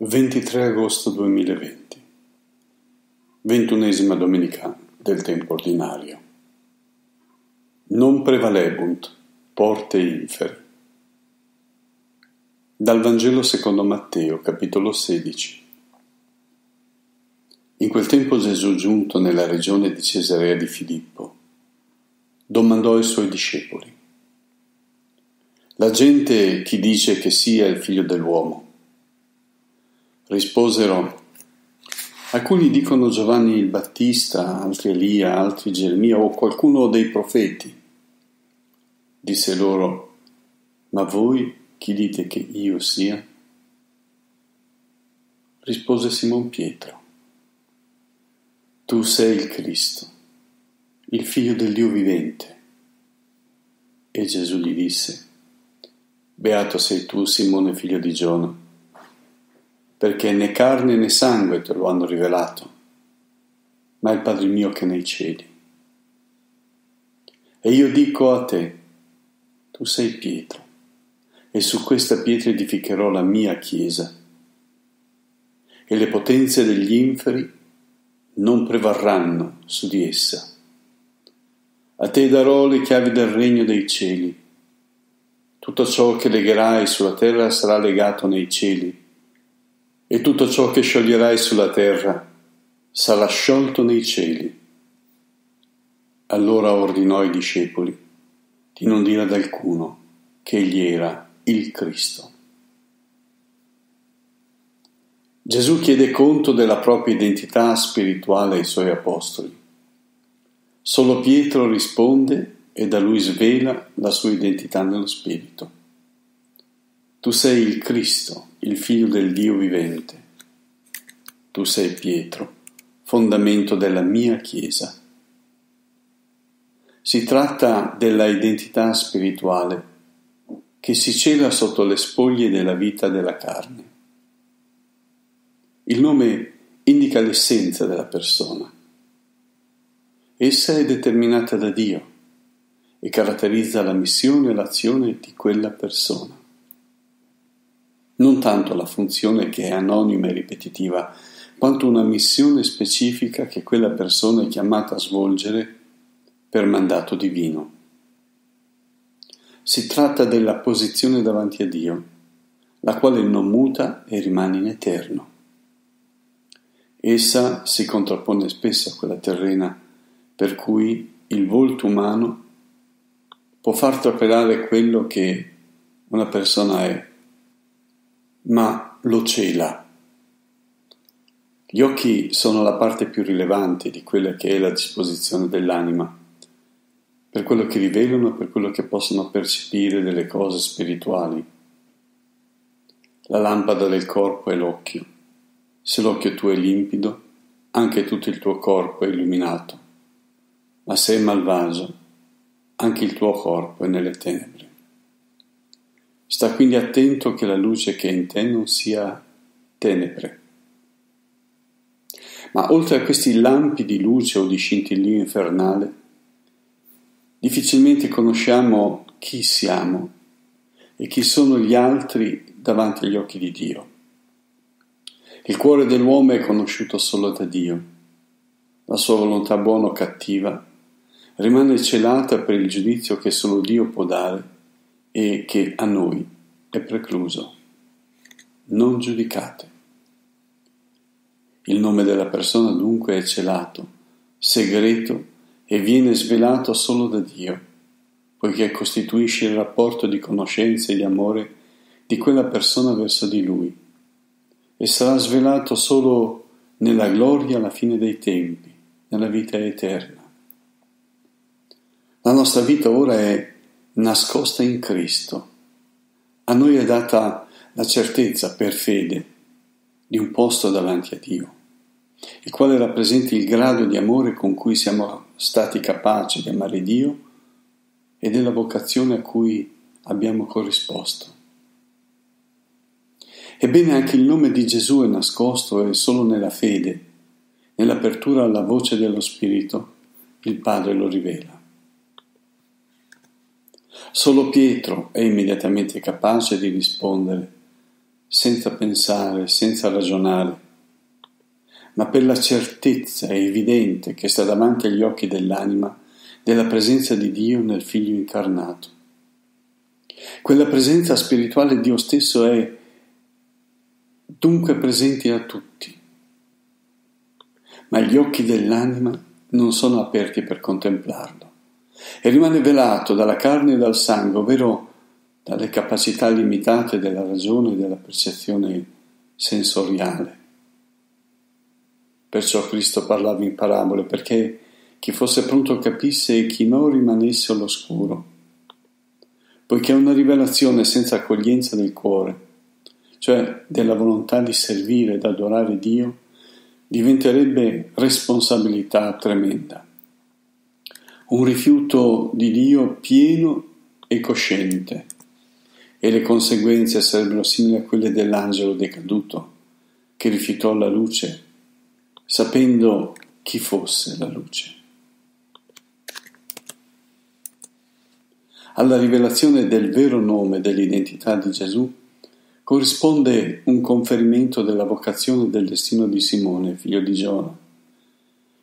23 agosto 2020 Ventunesima domenica del tempo ordinario. Non prevalebunt porte inferi Dal Vangelo secondo Matteo, capitolo 16 In quel tempo Gesù, giunto nella regione di Cesarea di Filippo, domandò ai suoi discepoli La gente chi dice che sia il figlio dell'uomo? Risposero, alcuni dicono Giovanni il Battista, altri Elia, altri Geremia o qualcuno dei profeti. Disse loro, ma voi chi dite che io sia? Rispose Simon Pietro, tu sei il Cristo, il figlio del Dio vivente. E Gesù gli disse, Beato sei tu, Simone, figlio di Giona perché né carne né sangue te lo hanno rivelato, ma il Padre mio che nei cieli. E io dico a te, tu sei Pietro, e su questa pietra edificherò la mia chiesa, e le potenze degli inferi non prevarranno su di essa. A te darò le chiavi del regno dei cieli. Tutto ciò che legherai sulla terra sarà legato nei cieli e tutto ciò che scioglierai sulla terra sarà sciolto nei cieli. Allora ordinò ai discepoli di non dire ad alcuno che egli era il Cristo. Gesù chiede conto della propria identità spirituale ai suoi apostoli. Solo Pietro risponde e da lui svela la sua identità nello Spirito. Tu sei il Cristo, il figlio del Dio vivente. Tu sei Pietro, fondamento della mia Chiesa. Si tratta della identità spirituale che si cela sotto le spoglie della vita della carne. Il nome indica l'essenza della persona. Essa è determinata da Dio e caratterizza la missione e l'azione di quella persona non tanto la funzione che è anonima e ripetitiva, quanto una missione specifica che quella persona è chiamata a svolgere per mandato divino. Si tratta della posizione davanti a Dio, la quale non muta e rimane in eterno. Essa si contrappone spesso a quella terrena, per cui il volto umano può far trapelare quello che una persona è ma lo cela. Gli occhi sono la parte più rilevante di quella che è la disposizione dell'anima, per quello che rivelano, per quello che possono percepire delle cose spirituali. La lampada del corpo è l'occhio. Se l'occhio tuo è limpido, anche tutto il tuo corpo è illuminato. Ma se è malvagio, anche il tuo corpo è nelle tenebre. Sta quindi attento che la luce che è in te non sia tenebre. Ma oltre a questi lampi di luce o di scintillio infernale, difficilmente conosciamo chi siamo e chi sono gli altri davanti agli occhi di Dio. Il cuore dell'uomo è conosciuto solo da Dio. La sua volontà buona o cattiva rimane celata per il giudizio che solo Dio può dare e che a noi è precluso. Non giudicate. Il nome della persona dunque è celato, segreto e viene svelato solo da Dio, poiché costituisce il rapporto di conoscenza e di amore di quella persona verso di Lui e sarà svelato solo nella gloria alla fine dei tempi, nella vita eterna. La nostra vita ora è nascosta in Cristo. A noi è data la certezza per fede di un posto davanti a Dio, il quale rappresenta il grado di amore con cui siamo stati capaci di amare Dio e della vocazione a cui abbiamo corrisposto. Ebbene anche il nome di Gesù è nascosto e solo nella fede, nell'apertura alla voce dello Spirito, il Padre lo rivela. Solo Pietro è immediatamente capace di rispondere, senza pensare, senza ragionare, ma per la certezza evidente che sta davanti agli occhi dell'anima della presenza di Dio nel Figlio incarnato. Quella presenza spirituale Dio stesso è dunque presente a tutti, ma gli occhi dell'anima non sono aperti per contemplarlo e rimane velato dalla carne e dal sangue, ovvero dalle capacità limitate della ragione e della percezione sensoriale. Perciò Cristo parlava in parabole perché chi fosse pronto capisse e chi no rimanesse all'oscuro, poiché una rivelazione senza accoglienza del cuore, cioè della volontà di servire ed adorare Dio, diventerebbe responsabilità tremenda. Un rifiuto di Dio pieno e cosciente, e le conseguenze sarebbero simili a quelle dell'angelo decaduto, che rifiutò la luce, sapendo chi fosse la luce. Alla rivelazione del vero nome dell'identità di Gesù corrisponde un conferimento della vocazione del destino di Simone, figlio di Giona,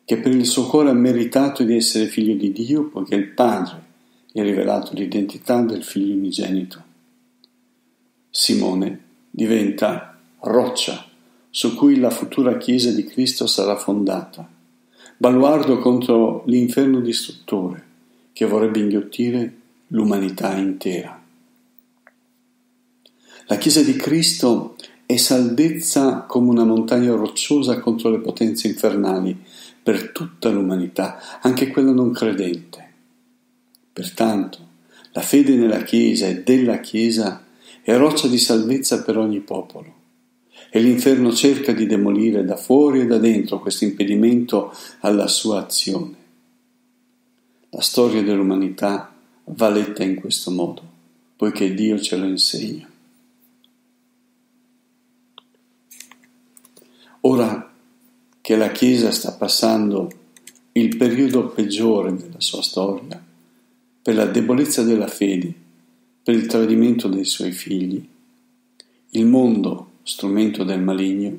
che per il suo cuore ha meritato di essere figlio di Dio poiché il Padre gli ha rivelato l'identità del figlio unigenito. Simone diventa roccia su cui la futura Chiesa di Cristo sarà fondata, baluardo contro l'inferno distruttore che vorrebbe inghiottire l'umanità intera. La Chiesa di Cristo è salvezza come una montagna rocciosa contro le potenze infernali per tutta l'umanità, anche quella non credente. Pertanto, la fede nella Chiesa e della Chiesa è roccia di salvezza per ogni popolo. E l'inferno cerca di demolire da fuori e da dentro questo impedimento alla sua azione. La storia dell'umanità va letta in questo modo, poiché Dio ce lo insegna. Ora che la Chiesa sta passando il periodo peggiore della sua storia, per la debolezza della fede, per il tradimento dei suoi figli, il mondo, strumento del maligno,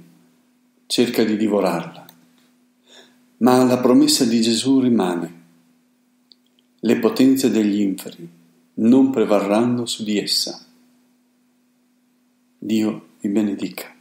cerca di divorarla. Ma la promessa di Gesù rimane. Le potenze degli inferi non prevarranno su di essa. Dio vi benedica.